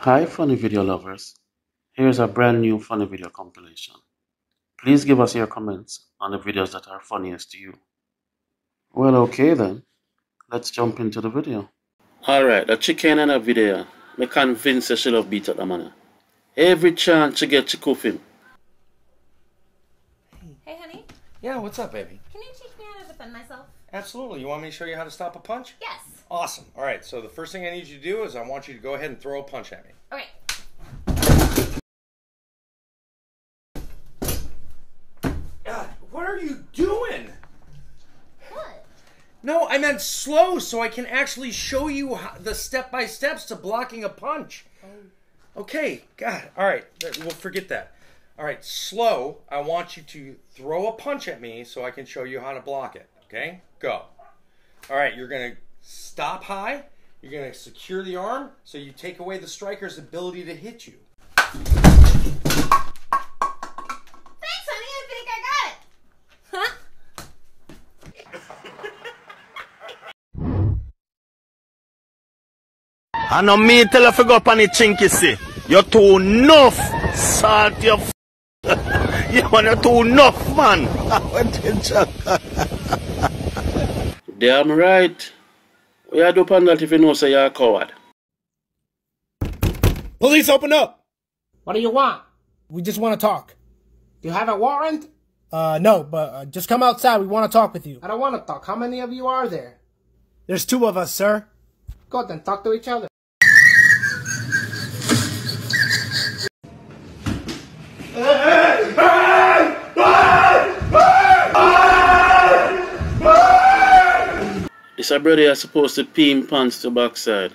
Hi funny video lovers, here's a brand new funny video compilation. Please give us your comments on the videos that are funniest to you. Well okay then, let's jump into the video. Alright, the chicken in a video, me convince her she love beat up the man. Every chance she get she cuff him. Hey, honey, Yeah, what's up, baby? can you teach me how to defend myself? Absolutely. You want me to show you how to stop a punch? Yes. Awesome. All right, so the first thing I need you to do is I want you to go ahead and throw a punch at me. Okay. God, what are you doing? What? No, I meant slow so I can actually show you how, the step by steps to blocking a punch. Oh. Okay, God. All right, th- we'll forget that. All right, slow. I want you to throw a punch at me so I can show you how to block it. Okay, go. All right, you're going to stop high. You're going to secure the arm so you take away the striker's ability to hit you. Thanks, honey. I think I got it. Huh? I know me tell you to go up on the chinky see. You're too enough. Salt your f- you're too enough, man. What you talk? Damn right. What you do upon that if you know say you're a coward? Police, open up! What do you want? We just want to talk. Do you have a warrant? Uh, no, but uh, just come outside. We want to talk with you. I don't want to talk. How many of you are there? There's two of us, sir. Go then talk to each other. This a brother you're supposed to pee him pants to backside.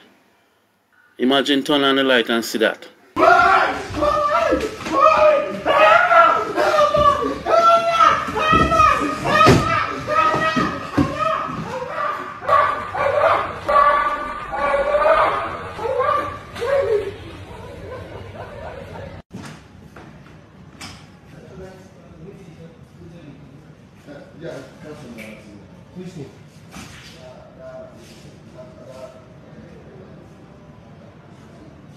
Imagine turn on the light and see that.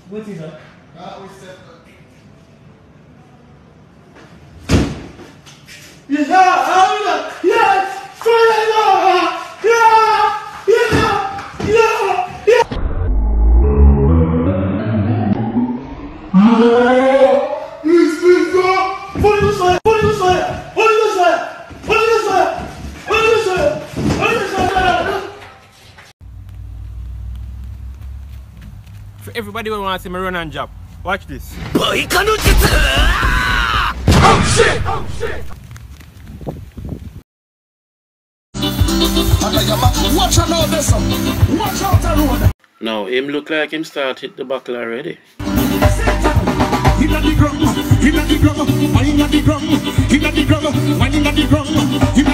What is that? That we said Yeah, yeah, yeah, yeah, yeah, yeah, yeah. For everybody who wants to see me run and job, watch this. Now him look like him start hit the buckle already. Inna the drum, inna the drum, inna the drum, inna the drum, inna the drum,